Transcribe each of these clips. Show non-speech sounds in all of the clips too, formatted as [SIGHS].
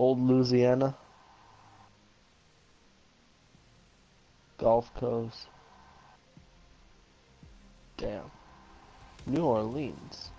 Old Louisiana. Gulf Coast. Damn. New Orleans.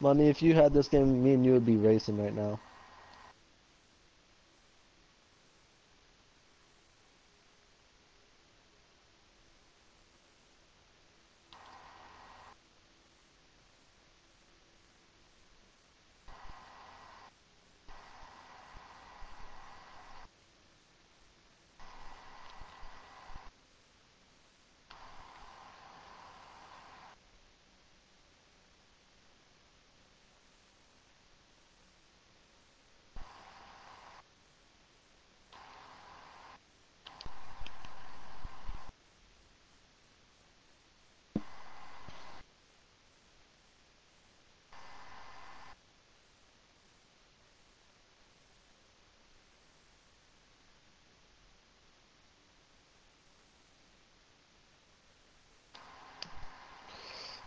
Money, if you had this game, me and you would be racing right now.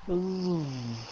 Wait.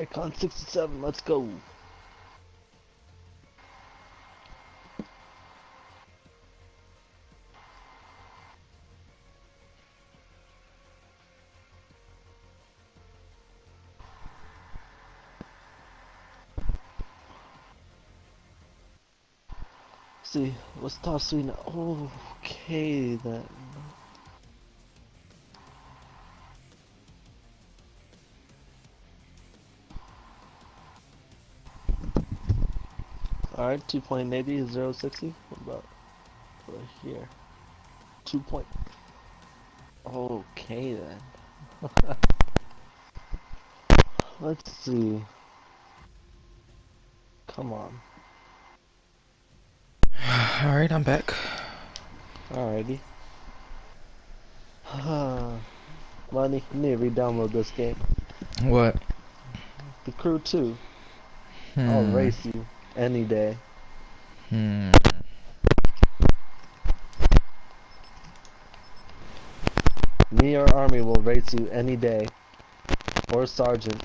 Icon 67, let's go. See, let's toss Sweden. Okay then. Alright, 2.80, 060. What about over here? 2 point. Okay then. [LAUGHS] Let's see. Come on. [SIGHS] Alright, I'm back. Alrighty. [SIGHS] Money, you need to re-download this game. What? The Crew 2. Hmm. I'll race you any day. Hmm. Me or Army will race you any day. Or Sergeant.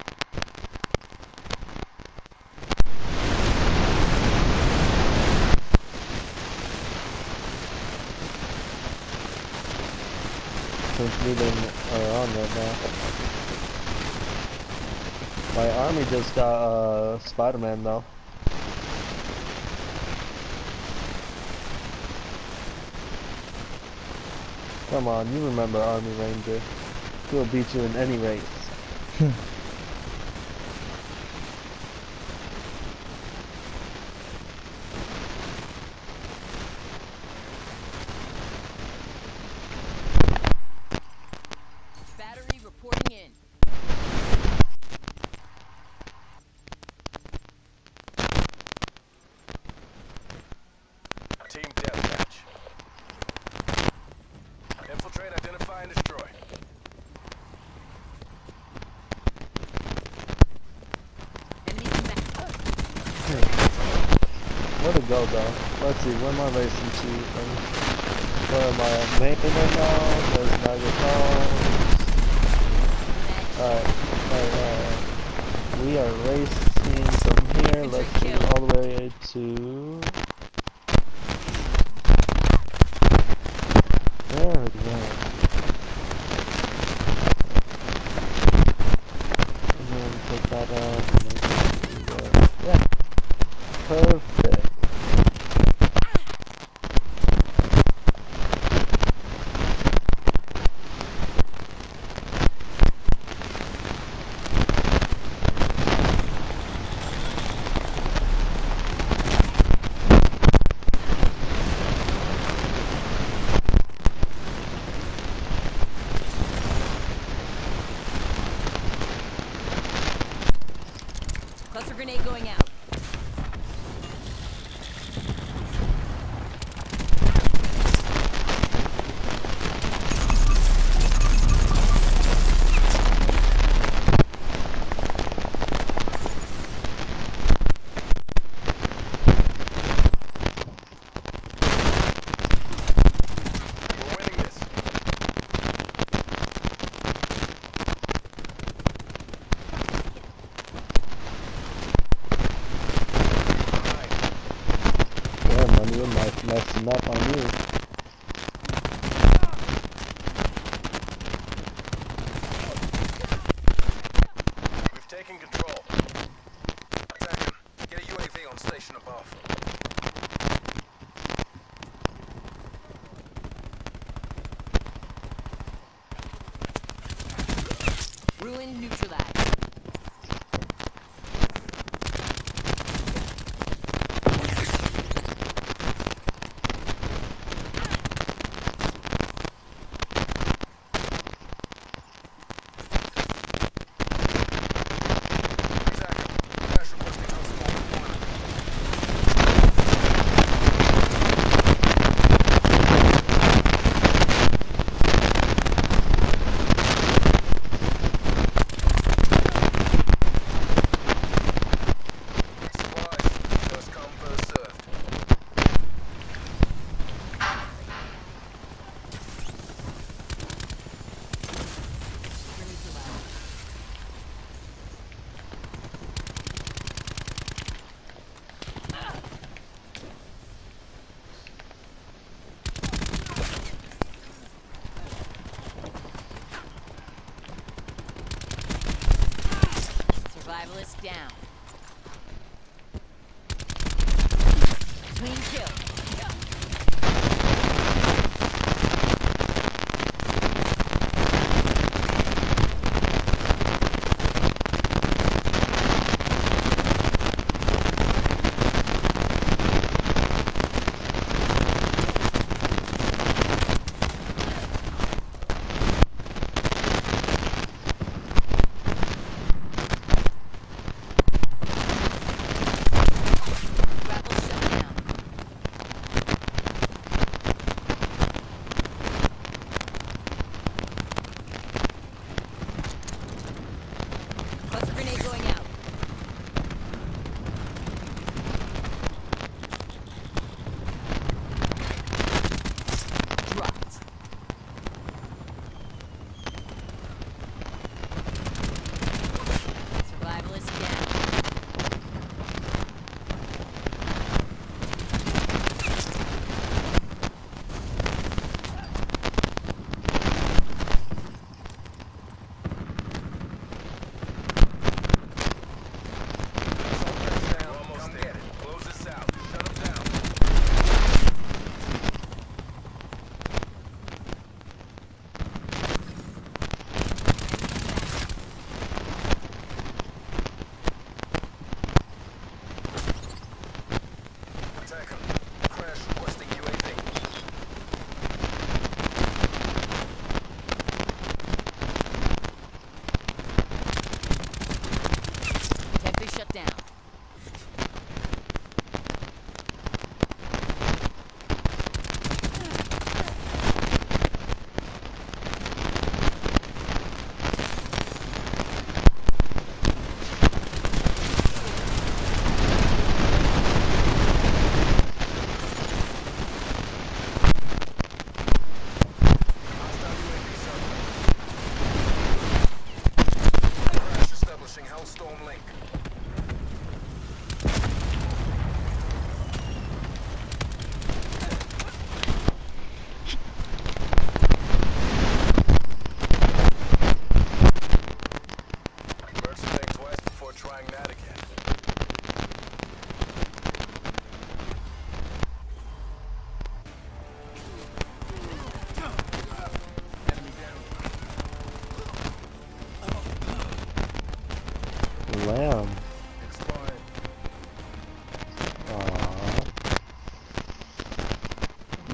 Since neither are on right now. My army just got uh, Spider-Man though. Come on, you remember Army Ranger. He'll beat you in any race. [LAUGHS] Battery reporting in. Team deathmatch. Infiltrate, identify, and destroy. Enemy combat. Where to go though? Let's see, where am I racing to? Where am I? Main right now? There's Niagara Falls. Alright, alright, alright. We are racing from here, let's see, all the way to... There we go. And then take that out and make it there. Yeah. Perfect. Cluster grenade going out.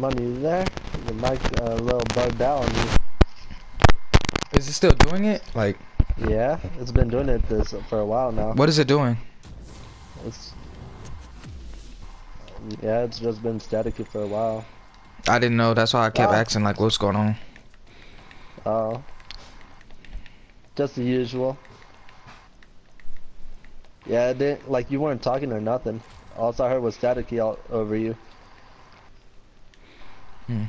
Money there? The mic uh, a little bugged out on you. Is it still doing it? Like, Yeah, it's been doing it this for a while now. what is it doing? It's yeah, it's just been staticky for a while. I didn't know. That's why I kept Ah. asking, like, what's going on? Oh, just the usual. Yeah, it didn't, like you weren't talking or nothing. All I heard was staticky all over you. Hmm.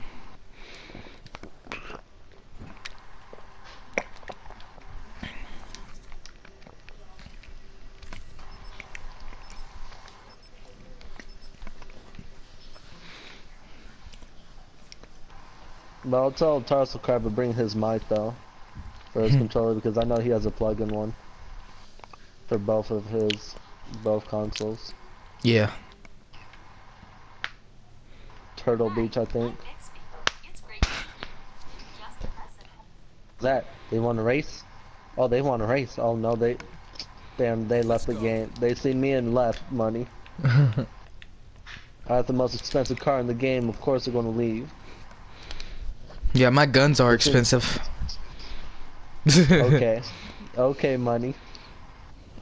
But I'll tell Tarsal Crab to bring his mic though for his Hmm. controller because I know he has a plug-in one for both of his both consoles. Yeah. Turtle Beach, I think. That they want to race? Oh, they want to race. Oh no, they damn they left the game. They see me and left money. [LAUGHS] I have the most expensive car in the game. Of course they're going to leave. yeah, my guns are expensive. Okay, [LAUGHS] okay, money.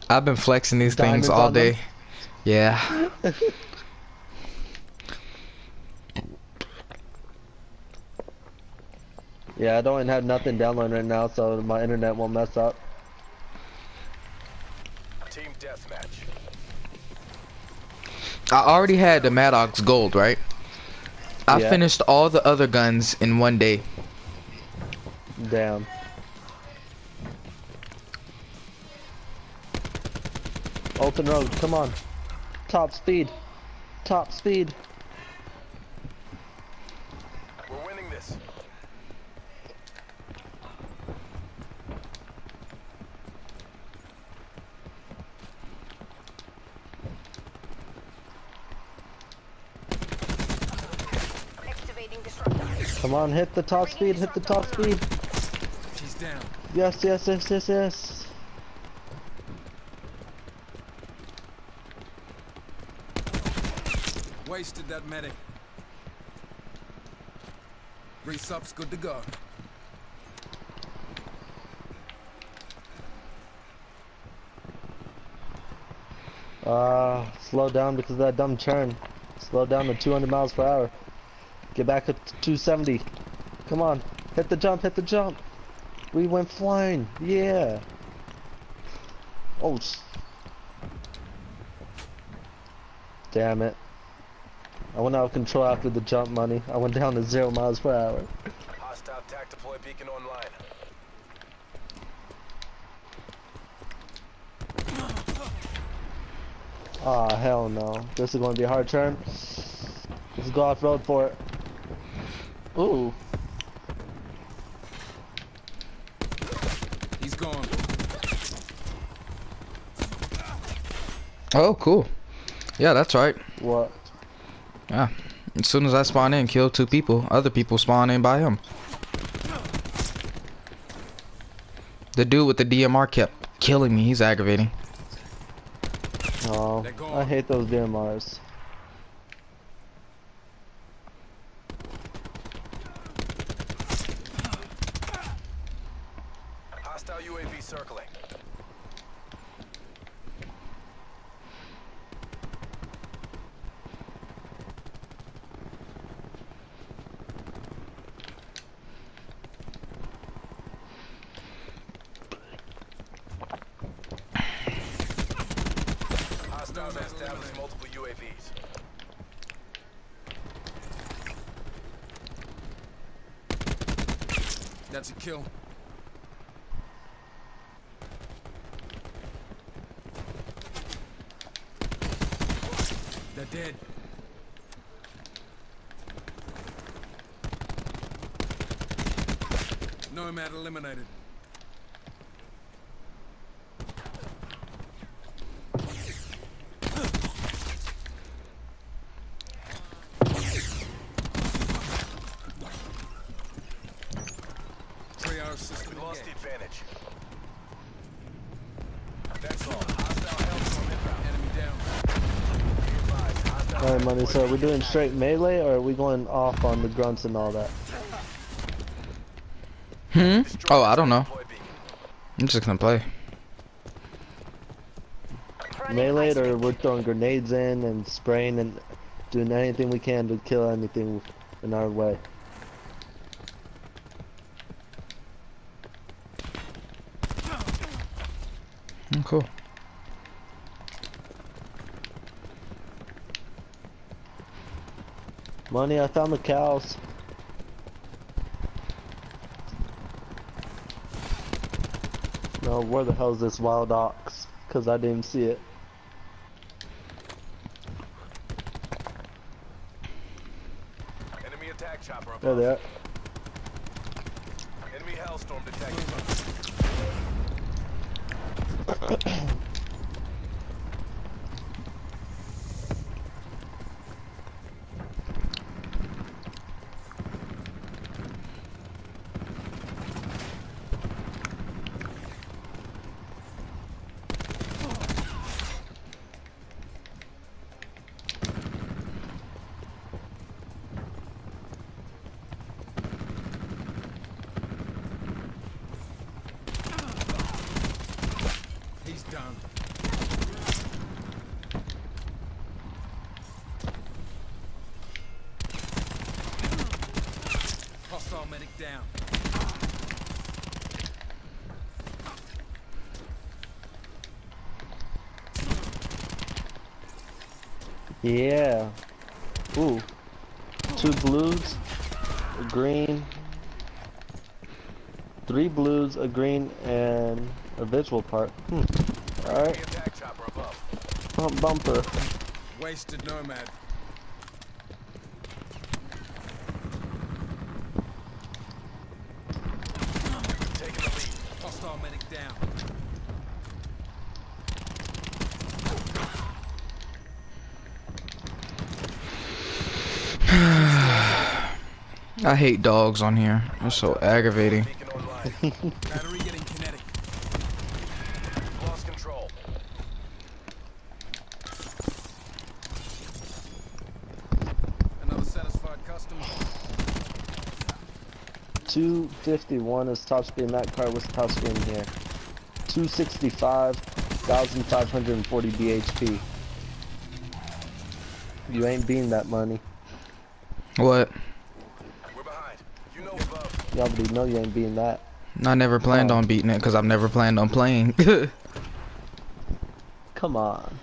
I've been flexing these Diamonds things all on them? day. Yeah. [LAUGHS] Yeah, I don't have nothing downloading right now, so my internet won't mess up. Team deathmatch. I already had the Maddox Gold, right? I Yeah. finished all the other guns in one day. Damn. Open road, come on. Top speed. Top speed. We're winning this. Activating disruptor. Come on, hit the top speed, hit the top speed. She's down. Yes, yes, yes, yes, yes. Wasted that medic. Resup's good to go. Uh, slow down because of that dumb churn. Slow down to 200 miles per hour. Get back up to 270. Come on, hit the jump, hit the jump. We went flying, yeah. Oh, damn it. I went out of control after the jump money. I went down to zero miles per hour. Hostile tac deploy beacon online. Ah, hell no. This is going to be a hard turn. Let's go off road for it. Ooh. He's gone. Oh, cool. Yeah, that's right. What? Yeah. As soon as I spawn in, kill two people, other people spawn in by him. The dude with the DMR kept killing me. He's aggravating. Oh, I hate those DMRs. Hostile UAV circling. Hostiles have established multiple UAVs. That's a kill. They're dead. Nomad eliminated. Three-hour system We lost the engaged. advantage. That's all. Hostile help from inbound. Enemy down. Be advised, hostile Alright, money. So are we doing straight melee or are we going off on the grunts and all that? Hmm? Oh, I don't know. I'm just gonna play. Melee or we're throwing grenades in and spraying and doing anything we can to kill anything in our way. Mm, cool. Money, I found the cows. No, where the hell's this wild ox? Cause I didn't see it. Enemy attack chopper There above. they are. Enemy hellstorm detected. He's done. Hostile medic down. Yeah. Ooh. Two blues, a green, three blues, a green, and a visual part. Hmm. Alright. Enemy attack chopper above. Bump bumper. Wasted nomad. Taking the lead. Hostile medic down. I hate dogs on here. They're so aggravating. Beacon online. Battery getting kinetic. Lost control. Another satisfied customer. 251 is top speed in that car. What's the top speed in here? 265, 1,540 bhp. You ain't beating that money. What? We're behind. You know above. You already know you ain't beating that. I never planned Oh. on beating it because I've never planned on playing. [LAUGHS] Come on.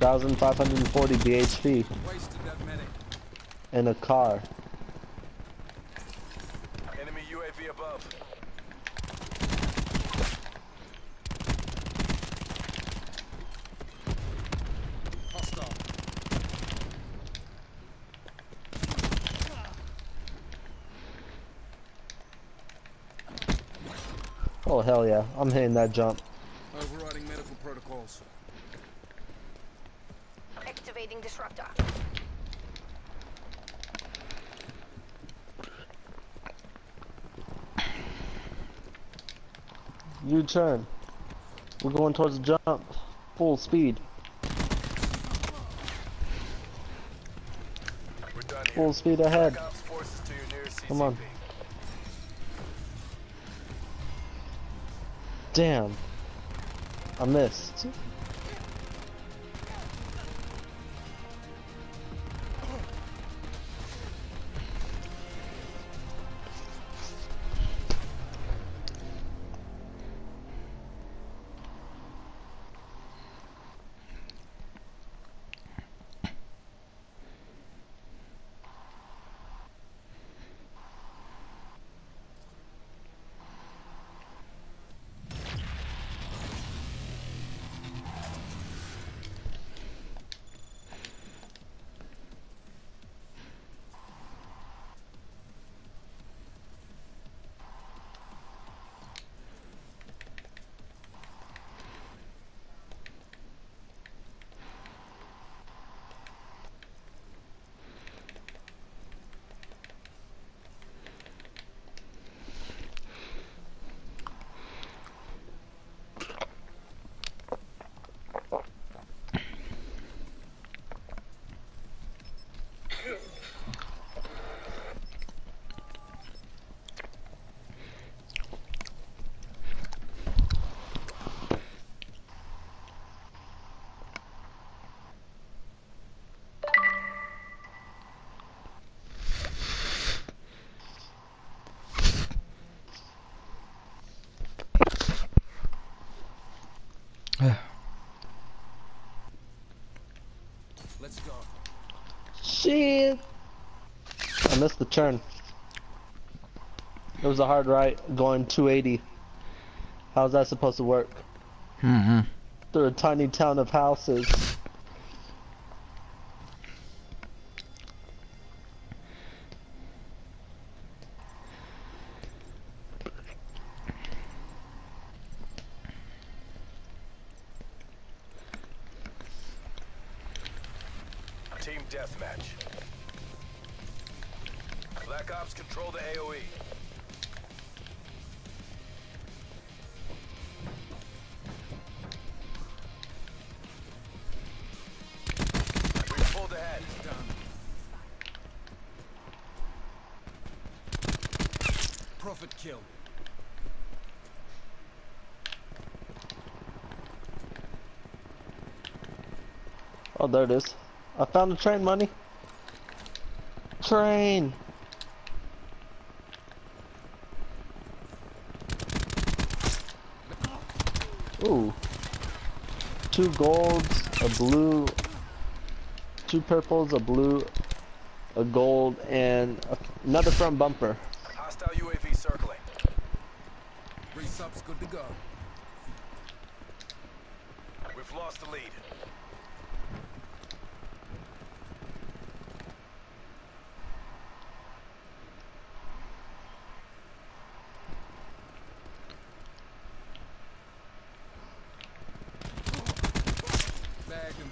1,540 bhp Wasted that medic. in a car. Enemy UAV above. Hostile. Oh hell yeah, I'm hitting that jump. Overriding medical protocols. Activating disruptor. U turn. We're going towards the jump. Full speed. We're done here. Full speed ahead. Black Ops forces to your nearest CCP. Come on. Damn. I missed. Missed the turn. It was a hard right going 280. How's that supposed to work? Mm-hmm. Through a tiny town of houses. Team deathmatch. Black Ops control the. AOE. We pulled ahead. Profit kill. Oh, there it is. I found the train money. Train. Ooh. Two golds, a blue, two purples, a blue, a gold, and another front bumper. Hostile UAV circling. Three subs good to go. We've lost the lead. Bag him.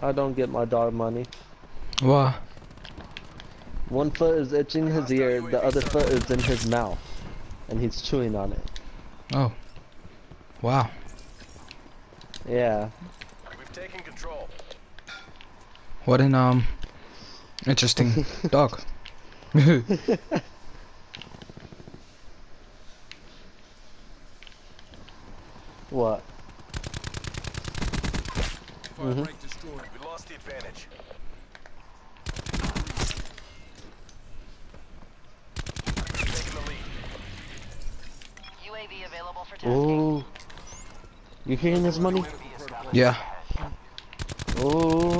I don't get my dog money. Why? One foot is itching his ear, the other foot is in his mouth. And he's chewing on it. Oh. Wow. Yeah. We've taken control. What an um interesting [LAUGHS] dog. What? Fire Mhm. Break destroyed. We lost the advantage. Taking the lead. UAV available for tasking. Ooh. You hearing this money? yeah. Oh.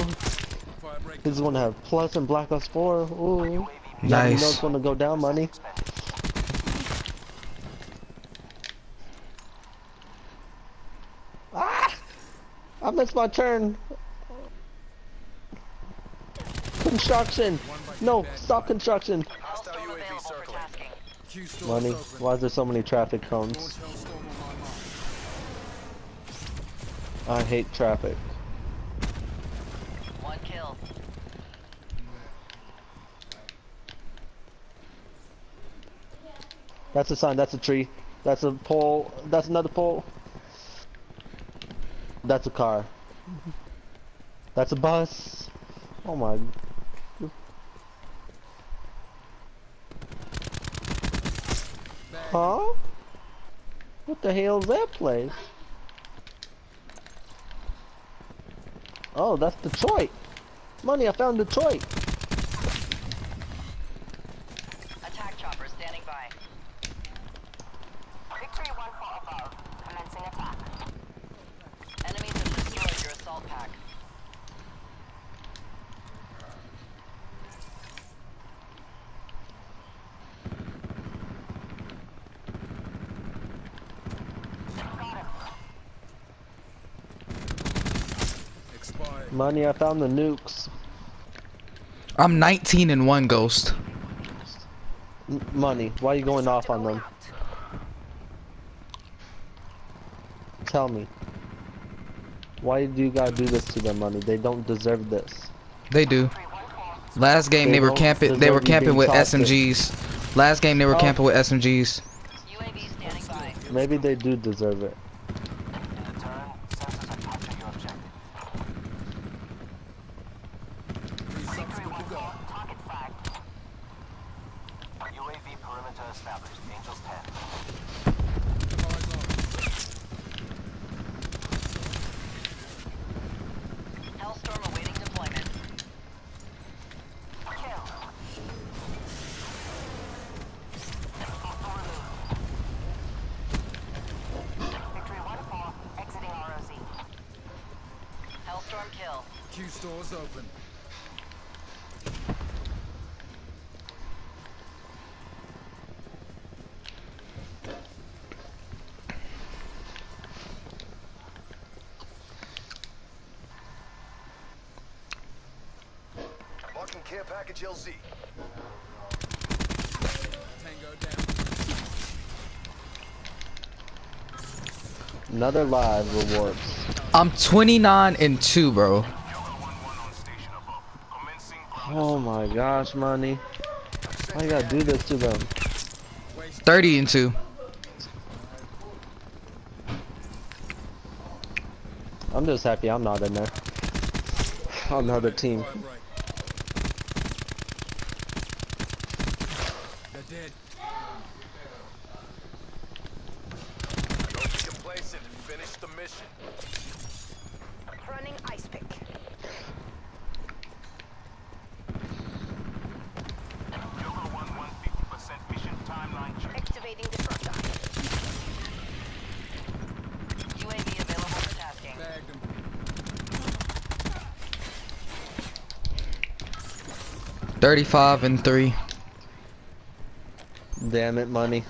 Firebreak He's gonna have plus and Black Ops 4. Ooh. Now you know it's gonna go down money. Ah! I missed my turn. Construction. No, stop construction. Hostile Hellstorm UAV available for circling. tasking. Q store Money. Why is there so many traffic cones? Hellstorm on my mark. I hate traffic. One kill. That's a sign. That's a tree. That's a pole. That's another pole. That's a car. That's a bus. Oh my. Bag him. Huh? What the hell is that place? Oh, that's Detroit. Money, I found Detroit. Attack chopper standing by. Victory 1 4 above. Commencing attack. Enemies have destroyed your assault pack. Expired. Money, I found the nukes. I'm 19 and 1 ghost. M money, why are you going off on them? Tell me. Why do you gotta do this to them, money? They don't deserve this. They do. Last game They they, were camping they were camping with toxic. SMGs. Last game they were Oh. camping with SMGs. UAV standing by. Maybe they do deserve it. Kill. Stores open. Marking care package LZ. Tango down. Another live rewards. I'm 29 and 2, bro. Gosh, money. Why you gotta do this to them? 30 and 2. I'm just happy I'm not in there. Another team. 35 and 3. Damn it, money.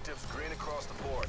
Objectives green across the board.